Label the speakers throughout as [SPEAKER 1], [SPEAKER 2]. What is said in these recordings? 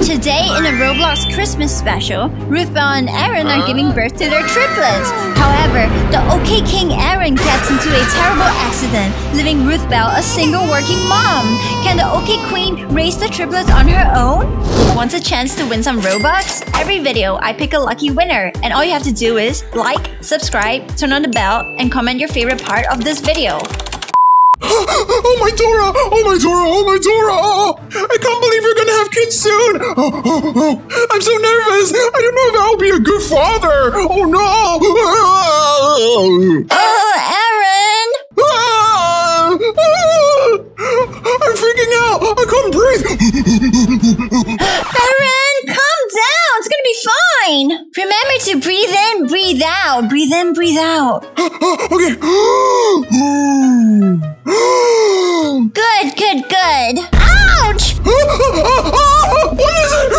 [SPEAKER 1] Today, in a Roblox Christmas special, Ruthbell and Aaron are giving birth to their triplets. However, the OKEH King Aaron gets into a terrible accident, leaving Ruthbell a single working mom. Can the OKEH Queen raise the triplets on her own? Want a chance to win some Robux? Every video, I pick a lucky winner, and all you have to do is like, subscribe, turn on the bell, and comment your favorite part of this video.
[SPEAKER 2] Oh my Dora! Oh my Dora! Oh my Dora! Oh, I can't believe you're gonna have kids soon! Oh, oh, oh. I'm so nervous! I don't know if I'll be a good father! Oh no!
[SPEAKER 1] Oh, Aaron!
[SPEAKER 2] Ah! Ah! I'm freaking out! I can't breathe!
[SPEAKER 1] Aaron, calm down. It's gonna be fine. Remember to breathe in, breathe out. Breathe in, breathe out.
[SPEAKER 2] okay.
[SPEAKER 1] Good, good, good. Ouch!
[SPEAKER 2] what is it?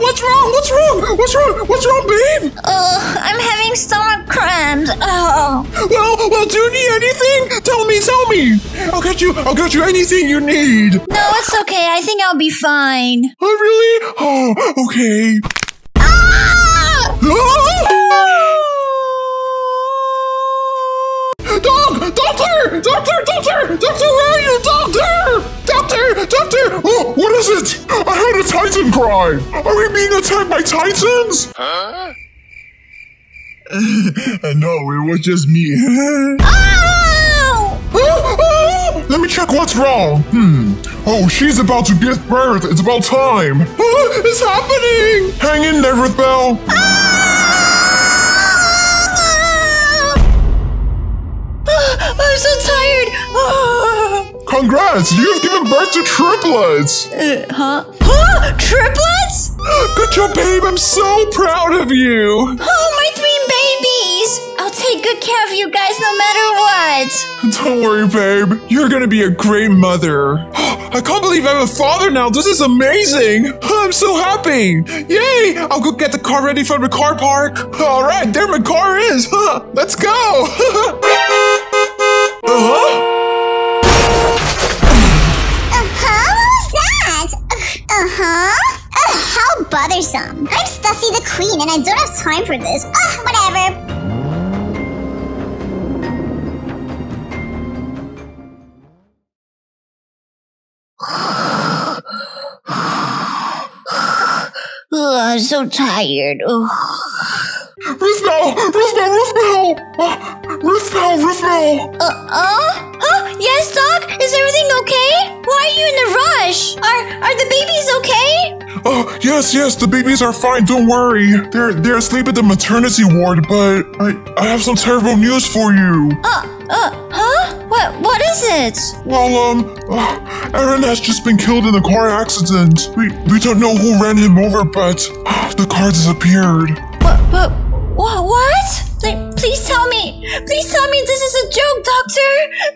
[SPEAKER 2] What's wrong? What's wrong? What's wrong? What's wrong, babe?
[SPEAKER 1] Ugh, I'm having stomach cramps. Oh.
[SPEAKER 2] Well, well, do you need anything? Tell me, tell me. I'll get you. I'll get you anything you need.
[SPEAKER 1] No, it's okay. I think I'll be fine.
[SPEAKER 2] Oh, really? Oh, okay.
[SPEAKER 1] Ah!
[SPEAKER 2] Dog! Doctor! Doctor! Doctor! Doctor! Where are you? Doctor! Doctor! Doctor! Oh, what is it? I heard a titan cry! Are we being attacked by titans? Huh? no, it was just me.
[SPEAKER 1] Ow!
[SPEAKER 2] Oh, oh, Let me check what's wrong. Hmm. Oh, she's about to give birth. It's about time. It's happening. Hang in there, Ruthbell.
[SPEAKER 1] I'm so tired.
[SPEAKER 2] Congrats, you've given birth to triplets.
[SPEAKER 1] Uh, huh? Huh? Triplets?
[SPEAKER 2] Good job, babe. I'm so proud of you.
[SPEAKER 1] Oh, my three babies! I'll take good care of you guys no matter what.
[SPEAKER 2] Don't worry, babe. You're gonna be a great mother. I can't believe I'm a father now. This is amazing. I'm so happy. Yay! I'll go get the car ready for the car park. All right, there my car is. Let's go.
[SPEAKER 3] bothersome. I'm Stussy the Queen and I don't have time for this. Ugh, whatever.
[SPEAKER 1] Ugh, I'm so tired.
[SPEAKER 2] Uh, Ruthbell! Ruth Bell!
[SPEAKER 1] Uh, uh? Huh? Yes, Doc? Is everything okay? Why are you in a rush? Are are the babies okay?
[SPEAKER 2] Oh, yes, yes, the babies are fine, don't worry. They're they're asleep at the maternity ward, but I I have some terrible news for you.
[SPEAKER 1] Uh, uh, huh? What what is it?
[SPEAKER 2] Well, um, uh, Aaron has just been killed in a car accident. We we don't know who ran him over, but the car disappeared.
[SPEAKER 1] Please tell me. Please tell me this is a joke, Doctor.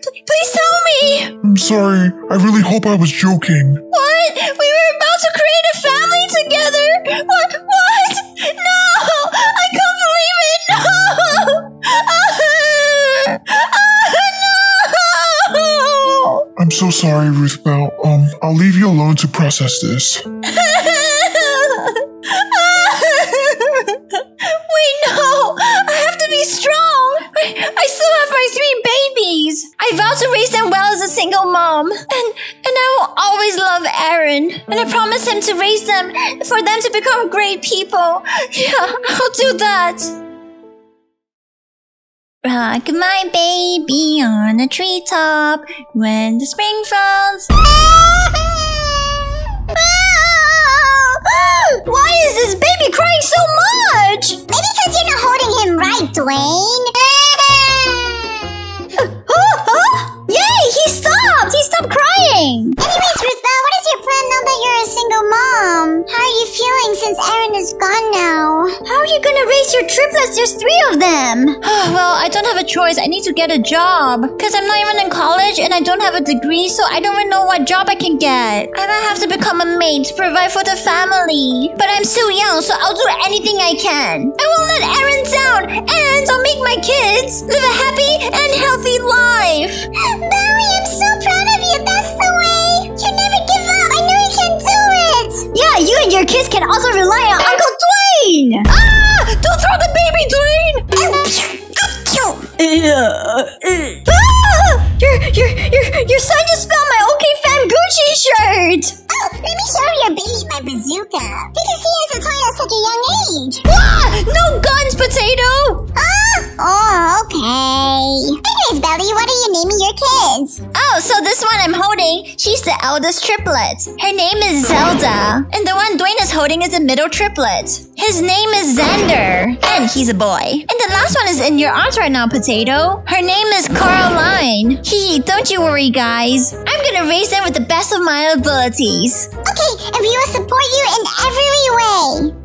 [SPEAKER 1] P- please tell me.
[SPEAKER 2] I'm sorry. I really hope I was joking.
[SPEAKER 1] What? We were about to create a family together. What? What? No! I can't believe it. No! no!
[SPEAKER 2] I'm so sorry, Ruthbell. Um, I'll leave you alone to process this.
[SPEAKER 1] I promise him to raise them for them to become great people. Yeah, I'll do that. Rock my baby on a treetop when the spring falls. Why is this baby crying so much?
[SPEAKER 3] Maybe because you're not holding him right, Dwayne.
[SPEAKER 1] triplets, there's three of them. well, I don't have a choice. I need to get a job. Because I'm not even in college and I don't have a degree, so I don't even know what job I can get. I might have to become a maid to provide for the family. But I'm still young, so I'll do anything I can. I won't let Aaron down, and I'll make my kids live a happy and healthy life.
[SPEAKER 3] Bowie, I'm so proud of you. That's the way. You never give up. I know you can do it.
[SPEAKER 1] Yeah, you and your kids can also rely on Uncle Dwayne. Ah! Don't throw the baby, Dwayne. Ah! Your your your your son just found my OK Fan Gucci shirt.
[SPEAKER 3] Oh, let me show your baby my bazooka.
[SPEAKER 1] So this one I'm holding, she's the eldest triplet. Her name is Zelda. And the one Dwayne is holding is the middle triplet. His name is Xander. And he's a boy. And the last one is in your arms right now, Potato. Her name is Caroline. Hee, don't you worry, guys. I'm gonna raise them with the best of my abilities.
[SPEAKER 3] Okay, and we will support you in every way.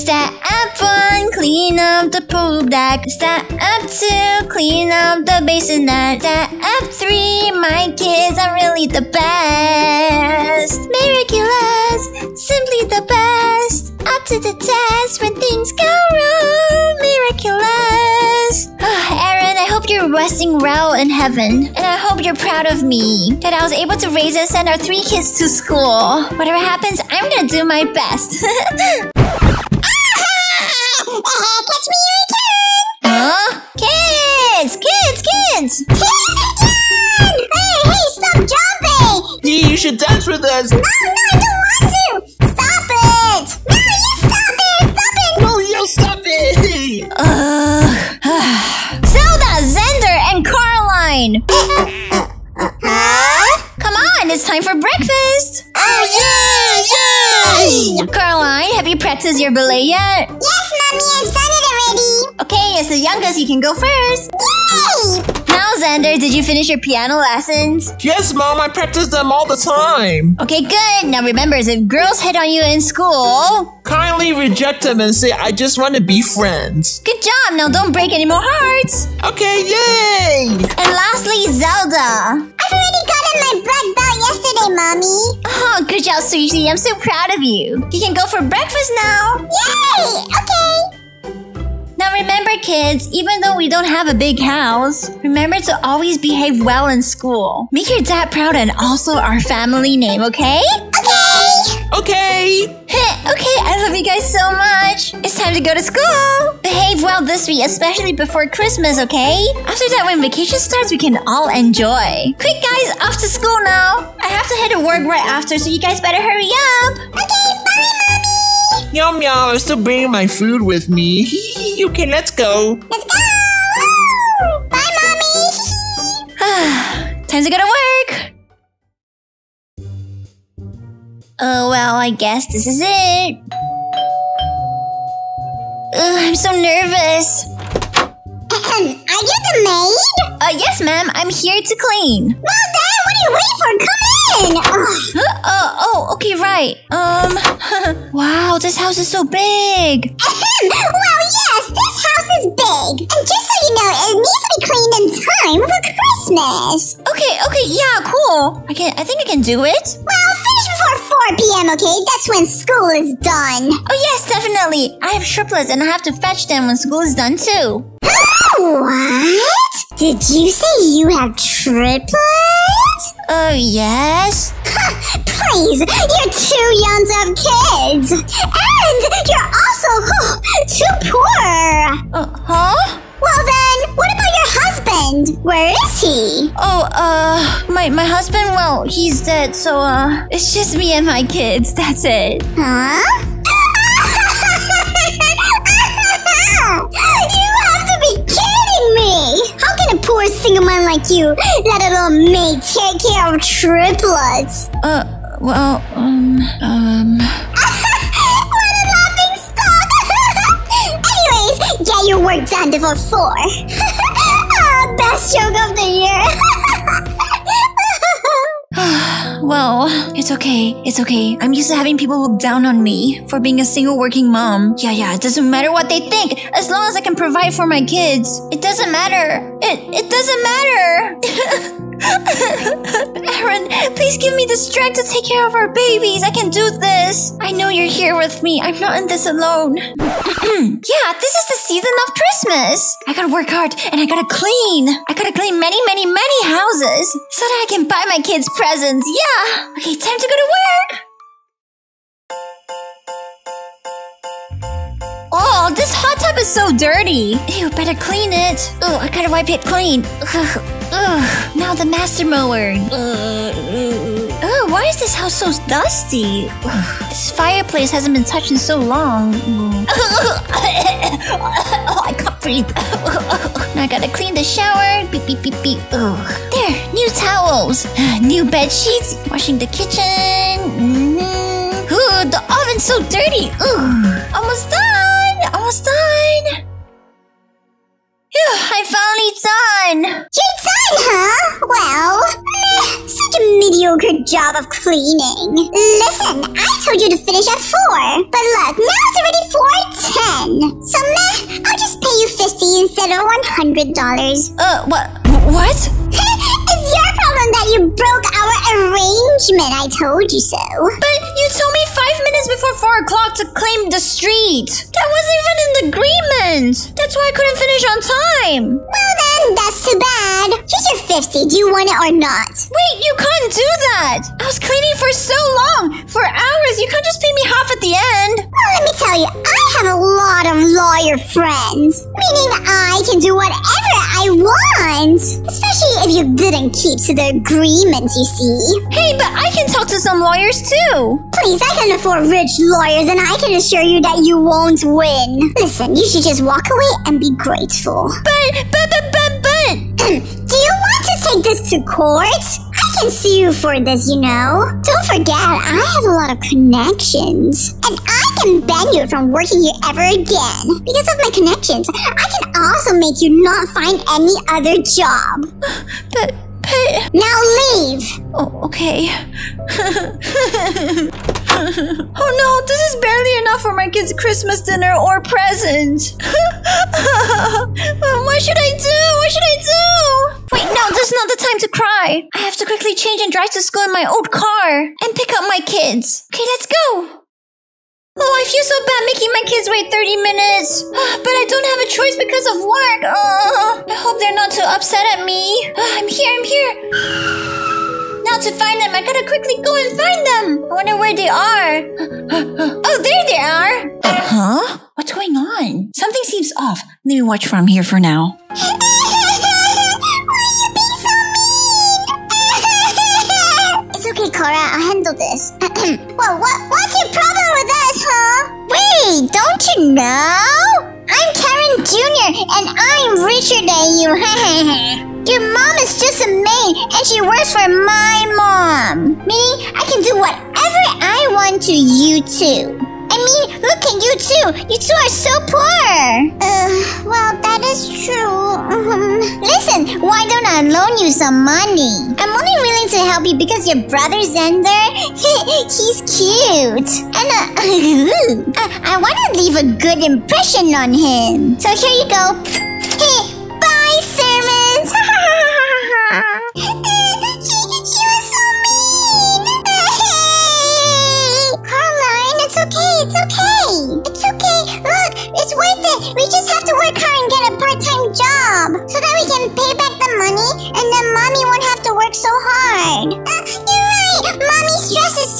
[SPEAKER 1] Step up one, clean up the pool deck. Step two, clean up the basin net. Step three, my kids are really the best. Miraculous, simply the best. Up to the test when things go wrong. Miraculous. Ah, Aaron, I hope you're resting well in heaven. And I hope you're proud of me that I was able to raise and send our three kids to school. Whatever happens, I'm gonna do my best.
[SPEAKER 3] Ah, catch me if you can.
[SPEAKER 1] Huh? Kids! Kids! Kids!
[SPEAKER 3] Hey, hey, stop jumping!
[SPEAKER 4] Yeah, you should dance with us.
[SPEAKER 3] Oh, no, I don't want to! Stop it! No, you stop it! Stop it!
[SPEAKER 4] No, yo, stop it.
[SPEAKER 1] Ugh. Zelda, Xander, and Caroline!
[SPEAKER 3] Huh?
[SPEAKER 1] Come on, it's time for breakfast!
[SPEAKER 3] Oh, yeah! Yay!
[SPEAKER 1] Caroline, have you practiced your ballet yet?
[SPEAKER 3] Yes,
[SPEAKER 1] as the youngest, you can go first.
[SPEAKER 3] Yay!
[SPEAKER 1] Now, Xander, did you finish your piano lessons?
[SPEAKER 4] Yes, mom, I practice them all the time.
[SPEAKER 1] Okay, good. Now remember, if girls hit on you in school,
[SPEAKER 4] Kindly reject them and say, I just want to be friends.
[SPEAKER 1] good job. Now don't break any more hearts.
[SPEAKER 4] Okay, yay!
[SPEAKER 1] And lastly, Zelda.
[SPEAKER 3] I've already gotten my black belt yesterday, Mommy!
[SPEAKER 1] Oh, good job, sweetie. I'm so proud of you. You can go for breakfast now.
[SPEAKER 3] Yay! Okay!
[SPEAKER 1] Now remember, kids, even though we don't have a big house, remember to always behave well in school. Make your dad proud and also our family name, okay?
[SPEAKER 3] Okay!
[SPEAKER 4] Okay!
[SPEAKER 1] Okay, I love you guys so much. It's time to go to school. Behave well this week, especially before Christmas, okay? After that, when vacation starts, we can all enjoy. Quick, guys, off to school now. I have to head to work right after, so you guys better hurry up.
[SPEAKER 3] Okay, bye, Mommy!
[SPEAKER 4] Yum yum, I'm still bringing my food with me. okay, let's go.
[SPEAKER 3] Let's go! Woo! Bye, Mommy!
[SPEAKER 1] Time to go to work. Oh, well, I guess this is it. Ugh, I'm so nervous.
[SPEAKER 3] Ahem, are you the maid?
[SPEAKER 1] Uh, yes, ma'am, I'm here to clean.
[SPEAKER 3] Well then, what are you waiting for? Come in!
[SPEAKER 1] Huh? Uh, oh, okay, right. Um, wow, this house is so big.
[SPEAKER 3] Well, yes, this house is big. And just so you know, it needs to be cleaned in time for Christmas.
[SPEAKER 1] Okay, okay, yeah, cool. I can, I think I can do it.
[SPEAKER 3] Well, finish before 4 p.m., okay? That's when school is done.
[SPEAKER 1] Oh, yes, definitely. I have triplets and I have to fetch them when school is done too.
[SPEAKER 3] What? Did you say you have triplets?
[SPEAKER 1] Oh, yes.
[SPEAKER 3] Please, you're too young to have kids. And you're also too poor.
[SPEAKER 1] Uh, huh?
[SPEAKER 3] Well then, what about your husband? Where is he?
[SPEAKER 1] Oh, uh, my, my husband, well, he's dead, so, uh, it's just me and my kids. That's it.
[SPEAKER 3] Huh? Man like you let a little maid take care of triplets?
[SPEAKER 1] Uh, well, um, um.
[SPEAKER 3] what a laughing stock! Anyways, get your work done before four. Ah, best joke of the year.
[SPEAKER 1] Well, it's okay. It's okay. I'm used to having people look down on me for being a single working mom. Yeah, yeah, it doesn't matter what they think. As long as I can provide for my kids. It doesn't matter. It it doesn't matter. Please give me the strength to take care of our babies. I can do this. I know you're here with me. I'm not in this alone. yeah, this is the season of. Christmas. I gotta work hard and I gotta clean. I gotta clean many, many, many houses so that I can buy my kids presents. Yeah. Okay, time to go to work. Oh, this hot tub is so dirty. Ew, better clean it. Oh, I gotta wipe it clean. Ugh, ugh. Now the master mower. Ugh. Oh, why is this house so dusty? Ugh. This fireplace hasn't been touched in so long. oh, I can't breathe. now I gotta clean the shower. Beep, beep, beep, beep. Ugh. There, new towels. New bed sheets. Washing the kitchen. Mm-hmm. Ooh, the oven's so dirty. Ugh. Almost done. Almost done. Phew, I finally done.
[SPEAKER 3] You're done, huh? Well, meh, such a mediocre job of cleaning. Listen, I told you to finish at 4, but look, now it's already 4.10. So meh, I'll just pay you 50 instead of $100.
[SPEAKER 1] Uh, what? What?
[SPEAKER 3] it's your problem that you broke our arrangement. I told you so.
[SPEAKER 1] But you told me five minutes before four o'clock to clean the street. That wasn't even in the agreement. That's why I couldn't finish on time.
[SPEAKER 3] Well then, that's too bad. Here's your 50. Do you want it or not?
[SPEAKER 1] Wait, you can't do that. I was cleaning for so long, for hours. You can't just pay me half at the end.
[SPEAKER 3] Well, let me tell you, I have a lot of lawyer friends. Meaning I can do whatever I want. Especially if you didn't keep to the agreement, you see.
[SPEAKER 1] Hey, but I can talk to some lawyers too.
[SPEAKER 3] Please, I can afford rich lawyers and I can assure you that you won't win. Listen, you should just walk away and be grateful.
[SPEAKER 1] But, but, but, but, but.
[SPEAKER 3] Do you want to take this to court? I can sue you for this, you know. Don't forget, I have a lot of connections. And I can ban you from working here ever again. Because of my connections, I can also make you not find any other job.
[SPEAKER 1] But, but.
[SPEAKER 3] Now leave!
[SPEAKER 1] Oh, okay. oh no, this is barely enough for my kids' Christmas dinner or present. what should I do? What should I do? Wait, no, this is not the time to cry. I have to quickly change and drive to school in my old car and pick up my kids. Okay, let's go. Oh, I feel so bad making my kids wait 30 minutes. Ah, but I don't have a choice because of work. Oh, I hope they're not too upset at me. Ah, I'm here, I'm here. Now to find them, I gotta quickly go and find them. I wonder where they are. oh, there they are. huh? What's going on? Something seems off. Let me watch from here for now. Why you being from me?
[SPEAKER 3] It's okay, Cora. I'll handle this. well, what, what's your problem with us, huh? Wait, don't you know? I'm Karen Jr. and I'm richer than you. your mom is just a maid and she works for my mom. Meaning, I can do whatever I want to you too. I mean, look at you two. You two are so poor. Uh, well, that is true. Listen, why don't I loan you some money? I'm only willing to help you because your brother Xander, he's cute. And uh, I, I want to leave a good impression on him. So here you go.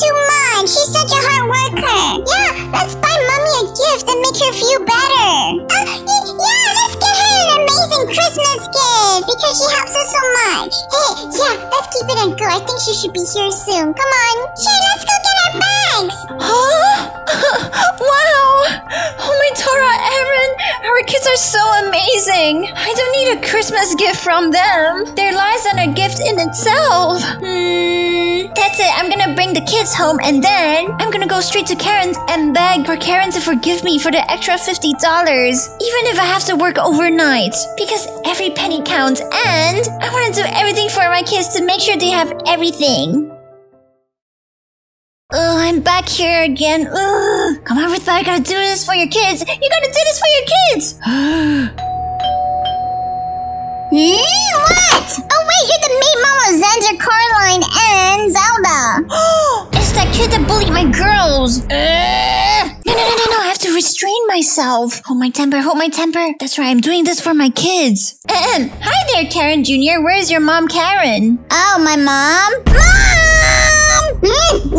[SPEAKER 3] Too much. She's such a hard worker. Yeah, let's buy mommy a gift and make her feel better. Uh, yeah, let's get her an amazing Christmas gift because she helps us so much. Hey, yeah, let's keep it and go. I think she should be here soon. Come on. Sure, let's go get our bags.
[SPEAKER 1] Huh? wow! Oh my Tora, Aaron, our kids are so amazing. I don't need a Christmas gift from them. Their lives are a gift in itself. Hmm, that's it. I'm gonna bring the kids home and then I'm gonna go straight to Karen's and beg for Karen to forgive me for the extra $50. Even if I have to work overnight. Because every penny counts and I wanna do everything for my kids to make sure they have everything. I'm back here again. Ugh. Come on, Ritha, I gotta do this for your kids. You gotta do this for your kids.
[SPEAKER 3] What? Oh wait, you're the maid mama of Xander, Caroline, and Zelda.
[SPEAKER 1] it's that kid that bullied my girls. Uh, no, no, no, no, no. I have to restrain myself. Hold my temper, hold my temper. That's right, I'm doing this for my kids. Ahem. Hi there, Karen Jr. Where's your mom, Karen?
[SPEAKER 3] Oh, my mom? Mom! Mm,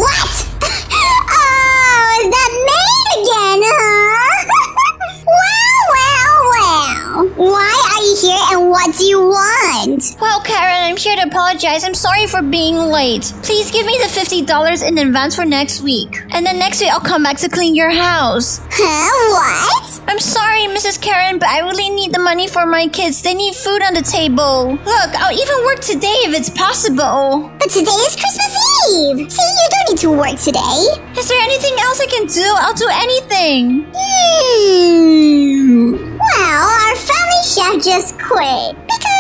[SPEAKER 1] Karen, I'm here to apologize. I'm sorry for being late. Please give me the $50 in advance for next week. And then next week I'll come back to clean your house.
[SPEAKER 3] Huh? What?
[SPEAKER 1] I'm sorry, Mrs. Karen, but I really need the money for my kids. They need food on the table. Look, I'll even work today if it's possible.
[SPEAKER 3] But today is Christmas Eve. See, you don't need to work today.
[SPEAKER 1] Is there anything else I can do? I'll do anything.
[SPEAKER 3] Hmm. Well, our family chef just quit because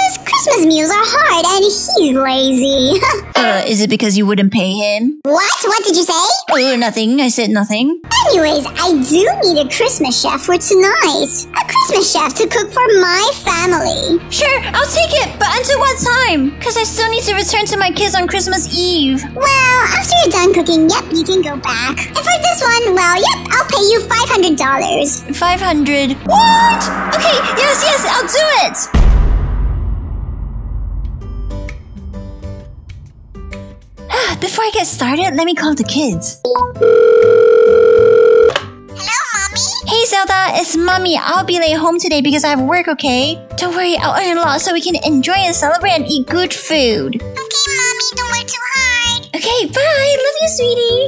[SPEAKER 3] Christmas meals are hard and he's lazy.
[SPEAKER 1] Uh, is it because you wouldn't pay him?
[SPEAKER 3] what? What did you say?
[SPEAKER 1] Oh, nothing. I said nothing.
[SPEAKER 3] Anyways, I do need a Christmas chef for tonight. A Christmas chef to cook for my family.
[SPEAKER 1] Sure, I'll take it, but until what time? Because I still need to return to my kids on Christmas Eve.
[SPEAKER 3] Well, after you're done cooking, yep, you can go back. And for this one, well, yep, I'll pay you $500.
[SPEAKER 1] 500. What? Okay, yes, yes, I'll do it. Before I get started, let me call the kids.
[SPEAKER 3] Hello, Mommy?
[SPEAKER 1] Hey Zelda, it's mommy. I'll be late home today because I have work, okay? Don't worry, I'll earn a lot so we can enjoy and celebrate and eat good food.
[SPEAKER 3] Okay, Mommy, don't work too hard.
[SPEAKER 1] Okay, bye. Love you, sweetie.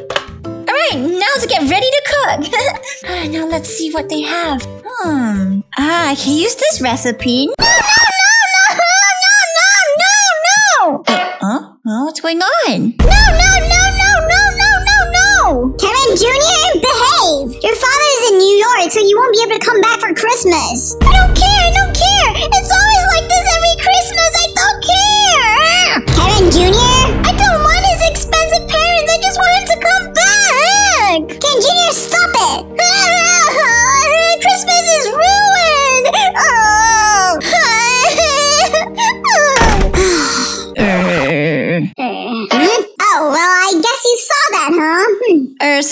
[SPEAKER 1] Alright, now to get ready to cook. Ah, now let's see what they have. Hmm. Ah, I can use this recipe. Going on?
[SPEAKER 3] No, no, no, no, no, no, no, no! Kevin Jr., behave! Your father is in New York, so you won't be able to come back for Christmas. I don't care, I don't care!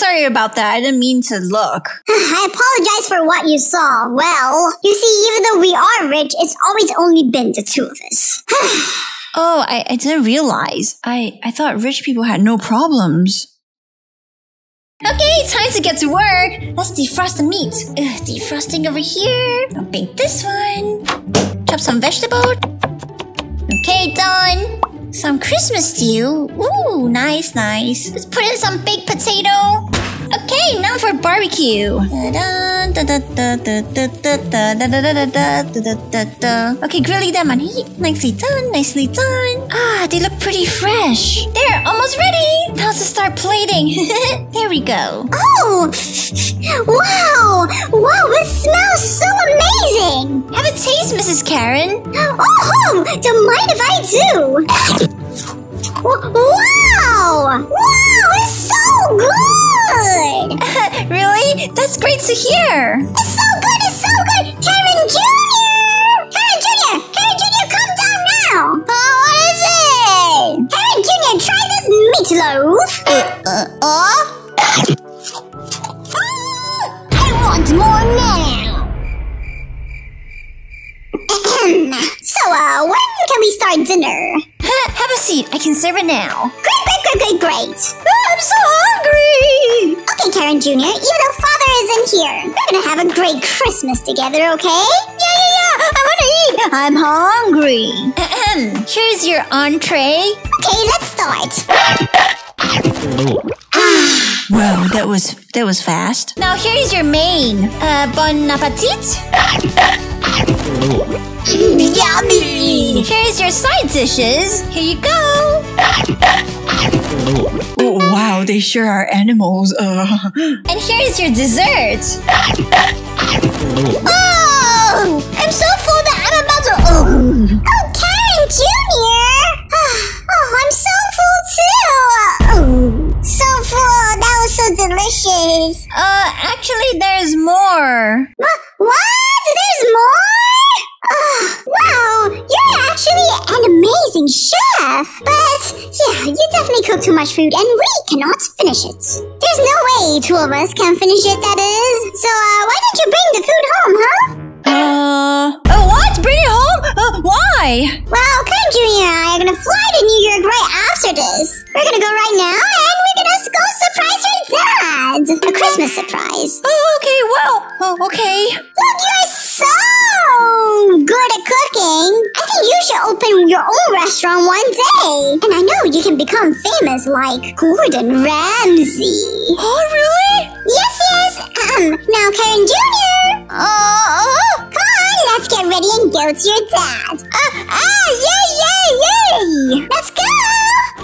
[SPEAKER 1] Sorry about that. I didn't mean to look.
[SPEAKER 3] I apologize for what you saw. Well, you see, even though we are rich, it's always only been the two of us.
[SPEAKER 1] Oh, I, I didn't realize. I, I thought rich people had no problems. Okay, time to get to work. Let's defrost the meat. Ugh, defrosting over here. I'll bake this one. Chop some vegetable. Okay, done. Some Christmas stew. Ooh, nice, nice. Let's put in some baked potato. Okay, now for barbecue. Okay, grilling them on heat. Nicely done, nicely done. Ah, they look pretty fresh. They're almost ready. Now to start plating. there we go.
[SPEAKER 3] Oh! Wow! Wow, this smells so amazing!
[SPEAKER 1] Have a taste, Mrs. Karen.
[SPEAKER 3] Oh, don't mind if I do! Wow! Wow, it's so good!
[SPEAKER 1] really? That's great to hear.
[SPEAKER 3] It's so good, it's so good! Karen Jr.! Karen Jr.! Karen Jr., come down now! Oh, what is it? Karen Jr., try this meatloaf! Uh, uh, uh? I want more now! so, uh, when can we start dinner?
[SPEAKER 1] Have a seat. I can serve it now.
[SPEAKER 3] Great, great, great, great, great!
[SPEAKER 1] I'm so hungry.
[SPEAKER 3] Okay, Karen Jr., even though father isn't here, we're gonna have a great Christmas together, okay?
[SPEAKER 1] Yeah, yeah, yeah. I want to eat. I'm hungry. Ahem. Here's your entree.
[SPEAKER 3] Okay, let's start.
[SPEAKER 1] Wow, that was that was fast. Now here's your main. Uh, bon appetit.
[SPEAKER 3] Yummy!
[SPEAKER 1] Here's your side dishes. Here you go.
[SPEAKER 5] Oh, wow, they sure are animals. Uh,
[SPEAKER 1] And here's your dessert.
[SPEAKER 3] Oh! I'm so full that I'm about to. Oh, oh Karen Jr. Oh, I'm so full too. Oh, so full. That was so delicious.
[SPEAKER 1] Uh, actually, there's more.
[SPEAKER 3] What? What? There's more? Actually an amazing chef. But yeah, you definitely cook too much food and we cannot finish it. There's no way two of us can finish it, that is. So, uh, why don't you bring the food home, huh?
[SPEAKER 1] Uh, oh, what? Bring it home? Uh, why?
[SPEAKER 3] Well, Karen Jr. and I are gonna fly to New York right after this. We're gonna go right now and we're gonna go surprise your dad. A Christmas surprise.
[SPEAKER 1] Oh, okay, well, oh, okay.
[SPEAKER 3] Look, you're so good at cooking. I think you should open your own restaurant one day. And I know you can become famous like Gordon Ramsay.
[SPEAKER 1] Oh, really?
[SPEAKER 3] Yes, yes. Um, now Karen Jr. get ready and go to your dad. Uh, ah, yay, yay, yay! Let's go!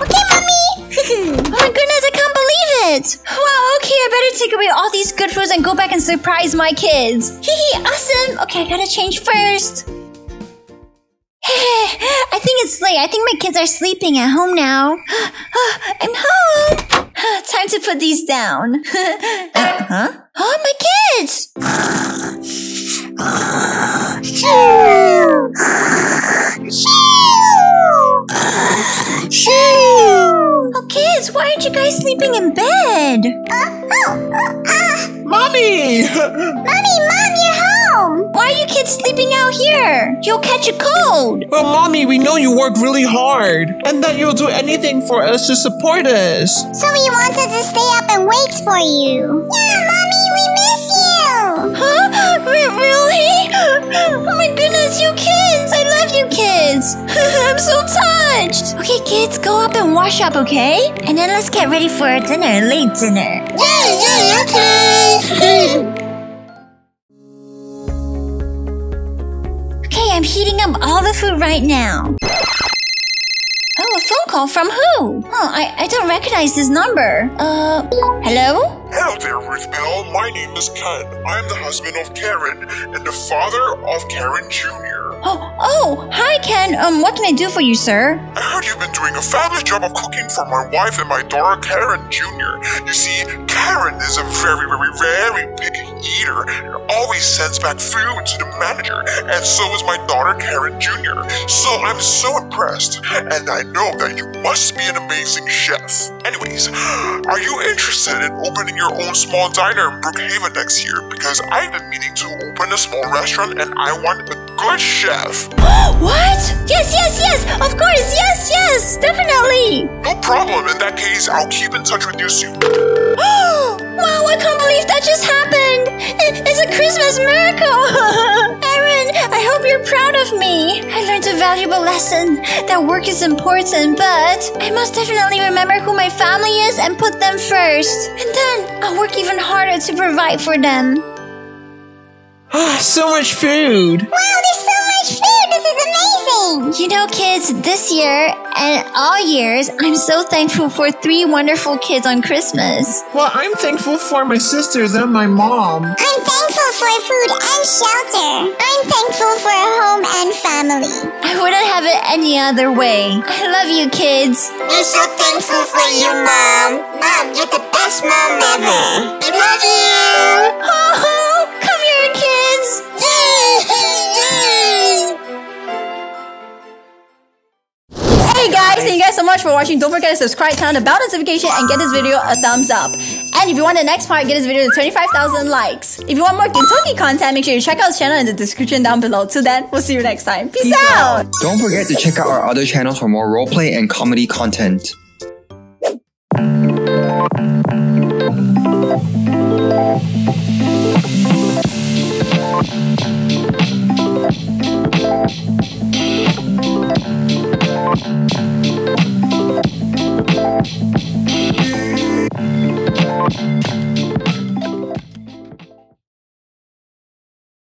[SPEAKER 3] Okay, mommy.
[SPEAKER 1] oh my goodness, I can't believe it. Wow, okay, I better take away all these good foods and go back and surprise my kids. Hee hee, awesome. Okay, I gotta change first. I think it's late. I think my kids are sleeping at home now. I'm home. Time to put these down. uh, huh? Oh, my kids! Why aren't you guys sleeping in bed?
[SPEAKER 3] Uh, oh, uh,
[SPEAKER 2] Mommy!
[SPEAKER 3] mommy, mom, you're home.
[SPEAKER 1] Why are you kids sleeping out here? You'll catch a cold.
[SPEAKER 4] Well, mommy, we know you work really hard and that you'll do anything for us to support us.
[SPEAKER 3] So we wanted to stay up and wait for you. Yeah, mommy, we miss you.
[SPEAKER 1] Huh? Really? Oh my goodness, you kids! I love you kids! I'm so touched! Okay, kids, go up and wash up, okay? And then let's get ready for our dinner, late dinner.
[SPEAKER 3] Yeah, yeah, okay.
[SPEAKER 1] Okay, I'm heating up all the food right now. Oh, a phone call from who? Oh, I, I don't recognize this number. Uh, hello?
[SPEAKER 2] Hello there, Ruthbell. My name is Ken. I am the husband of Karen and the father of Karen Jr.
[SPEAKER 1] Oh, oh, hi Ken. Um, what can I do for you, sir?
[SPEAKER 2] I heard you've been doing a fabulous job of cooking for my wife and my daughter Karen Jr. You see, Karen is a very, very, very picky eater and always sends back food to the manager, and so is my daughter Karen Jr. So I'm so impressed, and I know that you must be an amazing chef. Anyways, are you interested in opening your own small diner in Brookhaven next year? Because I've been meaning to open a small restaurant and I want a good chef.
[SPEAKER 1] what? Yes, yes, yes! Of course, yes, yes! Definitely!
[SPEAKER 2] No problem. In that case, I'll keep in touch with you soon.
[SPEAKER 1] wow, I can't believe that just happened! It's a Christmas miracle! Aaron, I hope you're proud of me. I learned a valuable lesson that work is important, but I must definitely remember who my family is and put them first. And then I'll work even harder to provide for them.
[SPEAKER 4] Ah, so much food.
[SPEAKER 3] Wow, there's so much food. This is amazing.
[SPEAKER 1] You know, kids, this year and all years, I'm so thankful for three wonderful kids on Christmas.
[SPEAKER 4] Well, I'm thankful for my sisters and my mom.
[SPEAKER 3] I'm thankful for food and shelter. I'm thankful for a home and family.
[SPEAKER 1] I wouldn't have it any other way. I love you, kids.
[SPEAKER 3] I'm so thankful for you, Mom. Mom, you're the best mom ever. I love you.
[SPEAKER 1] so much for watching. Don't forget to subscribe, turn on the bell notification, and get this video a thumbs up. And if you want the next part, get this video to 25,000 likes. If you want more Gintoki content, make sure you check out the channel in the description down below. Till then, we'll see you next time. Peace, out.
[SPEAKER 6] Don't forget to check out our other channels for more roleplay and comedy content.